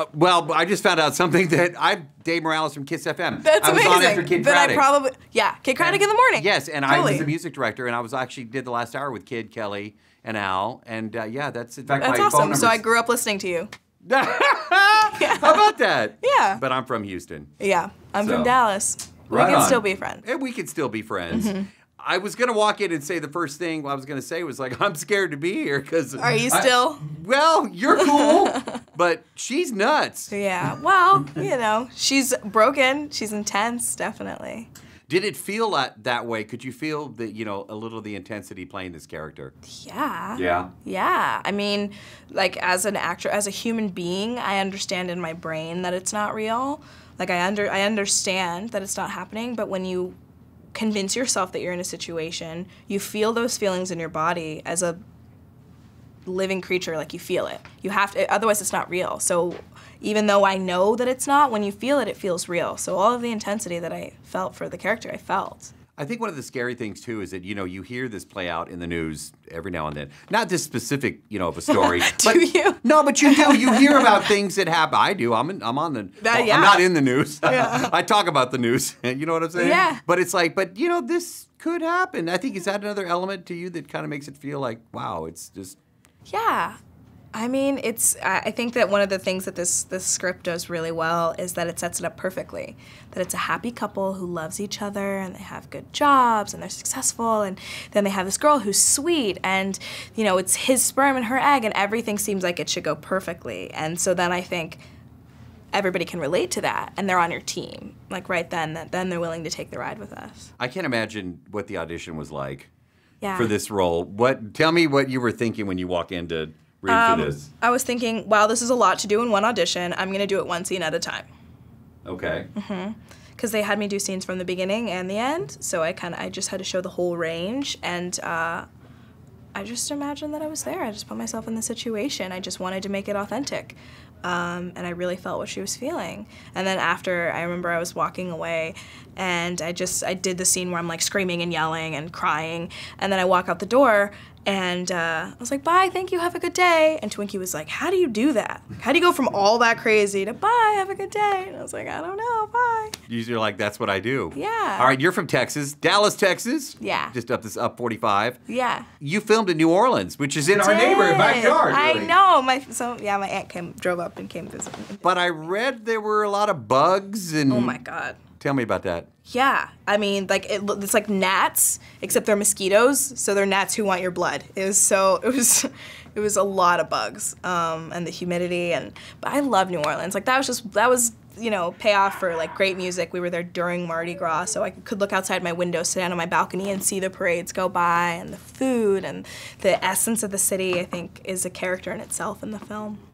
Uh, well, I just found out something that I'm Dave Morales from Kiss FM. That's I was amazing. on after Kidd then Kraddick. I probably yeah, Kidd Kraddick in the morning. Yes, and I was the music director, and I was actually did the last hour with Kid Kelly and Al, and uh, yeah, that's in fact That's my phone awesome. So I grew up listening to you. How about that? Yeah. But I'm from Houston. Yeah, I'm So, from Dallas. right we can on. still be friends. And we can still be friends. Mm-hmm. I was gonna walk in and say the first thing I was gonna say was like, I'm scared to be here because. Are you still? Well, you're cool, but she's nuts. Yeah. Well, you know, she's broken. She's intense, definitely. Did it feel that, that way? Could you feel the you know a little of the intensity playing this character? Yeah. Yeah. Yeah. I mean, like as an actor, as a human being, I understand in my brain that it's not real. Like I under I understand that it's not happening, but when you convince yourself that you're in a situation, you feel those feelings in your body as a living creature like you feel it. You have to otherwise it's not real. So even though I know that it's not, when you feel it it feels real. So all of the intensity that I felt for the character, I felt. I think one of the scary things too is that you know you hear this play out in the news every now and then. Not this specific you know of a story. Do but, you? No, but you do. You hear about things that happen. I do. I'm in, I'm on the. That- well, yeah. I'm not in the news. Yeah. I talk about the news. You know what I'm saying? Yeah. But it's like, but you know, this could happen. I think is that another element to you that kind of makes it feel like, wow, it's just. Yeah. I mean, it's. I think that one of the things that this this script does really well is that it sets it up perfectly. That it's a happy couple who loves each other and they have good jobs and they're successful, and then they have this girl who's sweet and you know it's his sperm and her egg, and everything seems like it should go perfectly. And so then I think everybody can relate to that, and they're on your team. Like right then, then they're willing to take the ride with us. I can't imagine what the audition was like Yeah. for this role. What? Tell me what you were thinking when you walk into read Um, for this. I was thinking, wow, this is a lot to do in one audition. I'm gonna do it one scene at a time. Okay. Mm-hmm. because they had me do scenes from the beginning and the end. So I kind of I just had to show the whole range, and uh, I just imagined that I was there. I just put myself in the situation. I just wanted to make it authentic, um, and I really felt what she was feeling. And then after, I remember I was walking away, and I just I did the scene where I'm like screaming and yelling and crying, and then I walk out the door. And uh, I was like, bye, thank you, have a good day. And Twinkie was like, how do you do that? How do you go from all that crazy to bye, have a good day? And I was like, I don't know, bye. You're like, that's what I do. Yeah. All right, you're from Texas, Dallas, Texas. Yeah. Just up this up 45. Yeah. You filmed in New Orleans, which is in our neighborhood Did. backyard. I know. My so yeah, my aunt came drove up and came visit. me. But I read there were a lot of bugs and. Oh my god. Tell me about that. Yeah, I mean, like it, it's like gnats, except they're mosquitoes. So they're gnats who want your blood. It was so it was, it was a lot of bugs, um, and the humidity, and but I love New Orleans. Like that was just that was you know payoff for like great music. We were there during Mardi Gras, so I could look outside my window, sit down on my balcony, and see the parades go by, and the food, and the essence of the city. I think is a character in itself in the film.